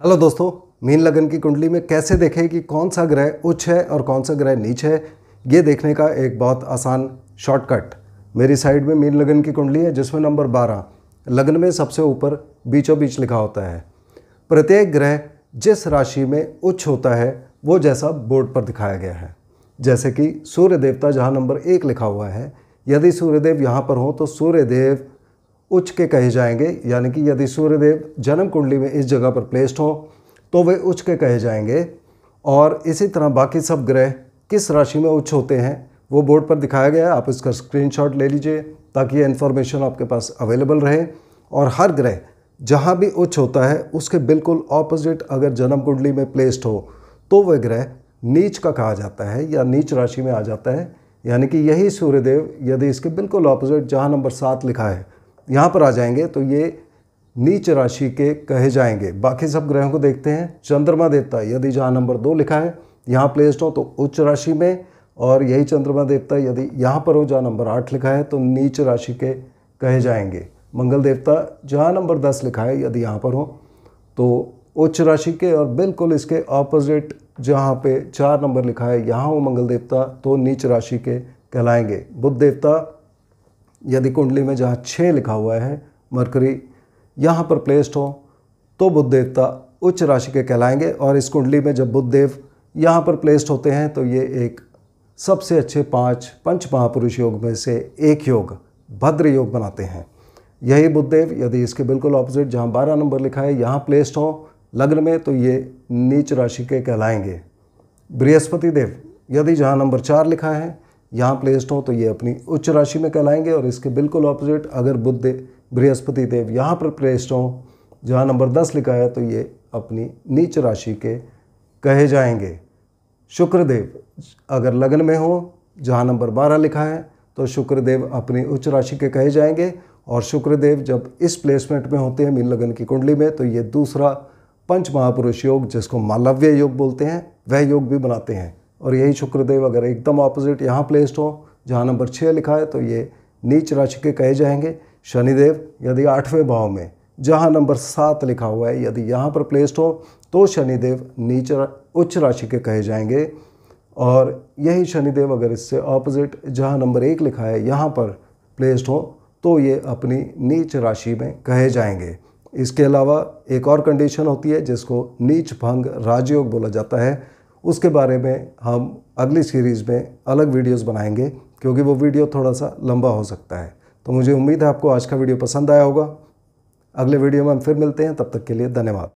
Hello दोस्तों, mean लगन की कुंडली में कैसे देखें कि कौन सा ग्रह उच्च है और कौन सा ग्रह नीच है, ये देखने का एक बहुत आसान शॉर्टकट मेरी साइड में मीन लगन की कुंडली है, जिसमें नंबर 12 लगन में सबसे ऊपर बीचों बीच लिखा होता है। प्रत्येक ग्रह जिस राशि में उच्च होता है, वो जैसा बोर्ड पर दिखाया गया है। जैसे कि सूर्य देवता जहाँ नंबर एक लिखा हुआ है, यदि सूर्यदेव यहाँ पर हो तो सूर्यदेव उच्च के कहे जाएँगे, यानी कि यदि सूर्यदेव जन्म कुंडली में इस जगह पर प्लेस्ड हो तो वे उच्च के कहे जाएँगे। और इसी तरह बाकी सब ग्रह किस राशि में उच्च होते हैं, वो बोर्ड पर दिखाया गया है। आप इसका स्क्रीनशॉट ले लीजिए, ताकि ये इन्फॉर्मेशन आपके पास अवेलेबल रहे। और हर ग्रह जहाँ भी उच्च होता है, उसके बिल्कुल ऑपोजिट अगर जन्म कुंडली में प्लेस्ड हो तो वह ग्रह नीच का कहा जाता है या नीच राशि में आ जाता है। यानी कि यही सूर्यदेव, यदि इसके बिल्कुल ऑपोजिट जहाँ नंबर सात लिखा है यहाँ पर आ जाएँगे तो ये नीच राशि के कहे जाएँगे। बाकी सब ग्रहों को देखते हैं। चंद्रमा देवता, यदि जहाँ नंबर दो लिखा है, यहाँ प्लेस्ड हो तो उच्च राशि में, और यही चंद्रमा देवता, यदि यहाँ पर हो जहाँ नंबर आठ लिखा है तो नीच राशि के कहे जाएँगे। मंगल देवता, जहाँ नंबर दस लिखा है, यदि यहाँ पर हो तो उच्च राशि के, और बिल्कुल इसके ऑपोजिट जहाँ पे चार नंबर लिखा है, यहाँ हो मंगल देवता तो नीच राशि के कहलाएँगे। बुद्ध देवता यदि कुंडली में जहाँ छः लिखा हुआ है, मरकरी यहाँ पर प्लेस्ड हो तो बुद्ध देवता उच्च राशि के कहलाएँगे और इस कुंडली में जब बुद्ध देव यहाँ पर प्लेस्ड होते हैं तो ये एक सबसे अच्छे पाँच पंच महापुरुष योग में से एक योग, भद्र योग बनाते हैं। यही बुद्धदेव, यदि इसके बिल्कुल ऑपोजिट जहाँ बारह नंबर लिखा है, यहाँ प्लेस्ड हो, लग्न में तो ये नीच राशि के कहलाएँगे। बृहस्पति देव, यदि जहाँ नंबर चार लिखा है यहाँ प्लेस्ड हो तो ये अपनी उच्च राशि में कहलाएँगे और इसके बिल्कुल ऑपोजिट अगर बुद्ध बृहस्पति देव यहाँ पर प्लेस्ड हो, जहाँ नंबर दस लिखा है तो ये अपनी नीच राशि के कहे जाएँगे। शुक्रदेव अगर लग्न में हो, जहाँ नंबर बारह लिखा है तो शुक्रदेव अपनी उच्च राशि के कहे जाएँगे और शुक्रदेव जब इस प्लेसमेंट में होते हैं, मीन लगन की कुंडली में तो ये दूसरा पंच महापुरुष योग, जिसको मालव्य योग बोलते हैं, वह योग भी बनाते हैं। और यही शुक्रदेव अगर एकदम ऑपोजिट यहाँ प्लेस्ड हो, जहाँ नंबर छः लिखा है तो ये नीच राशि के कहे जाएँगे। शनिदेव, यदि आठवें भाव में जहाँ नंबर सात लिखा हुआ है, यदि यहाँ पर प्लेस्ड हो तो शनिदेव नीच उच्च राशि के कहे जाएँगे। और यही शनिदेव अगर इससे ऑपोजिट जहाँ नंबर एक लिखा है, यहाँ पर प्लेस्ड हो तो ये अपनी नीच राशि में कहे जाएँगे। इसके अलावा एक और कंडीशन होती है, जिसको नीच भंग राजयोग बोला जाता है। उसके बारे में हम अगली सीरीज़ में अलग वीडियोस बनाएँगे, क्योंकि वो वीडियो थोड़ा सा लंबा हो सकता है। तो मुझे उम्मीद है आपको आज का वीडियो पसंद आया होगा। अगले वीडियो में हम फिर मिलते हैं, तब तक के लिए धन्यवाद।